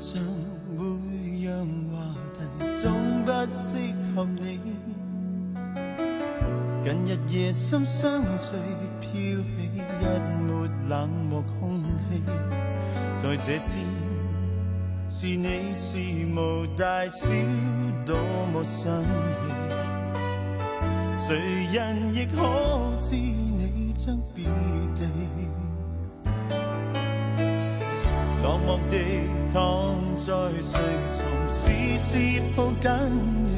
像每样话题总不适合你。近日夜深相随，飘起一抹冷漠空气。在这天，是你是无大小，多么生气。谁人亦可知你将别离。在睡床，丝丝抱紧你，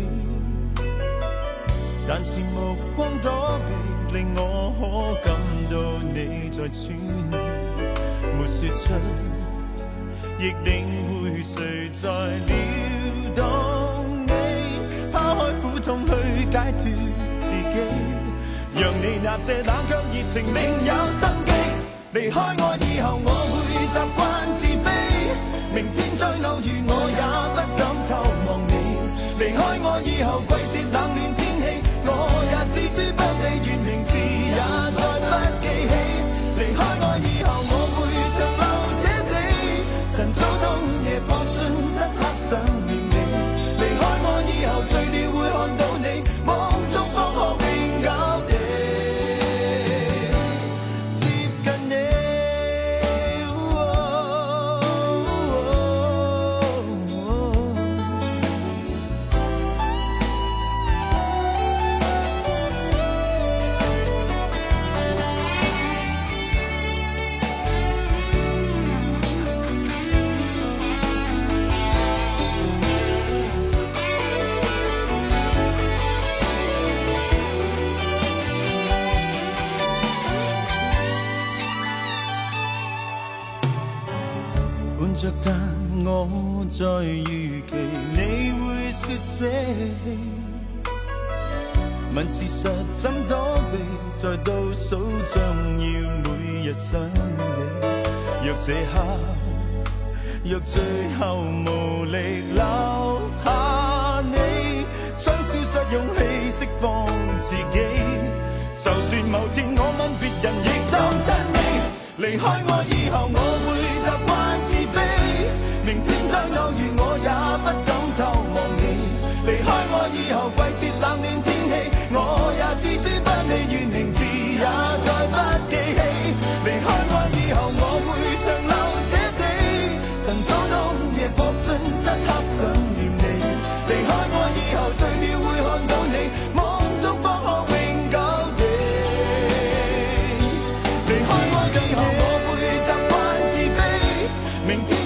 但是目光躲避，令我可感到你在喘气，没说出，亦领会谁在撩动你，抛开苦痛去解脱自己，让你那些冷却热情另有生机。离开我以后，我离开我以后，季节冷暖天气，我伴着，但我在预期你會說捨棄。問事實怎躲避，在倒數將要每日想你。若這刻，若最後無力留下你，將消失勇氣釋放自己。就算某天我吻別人，亦當真你。離開我以後，我明天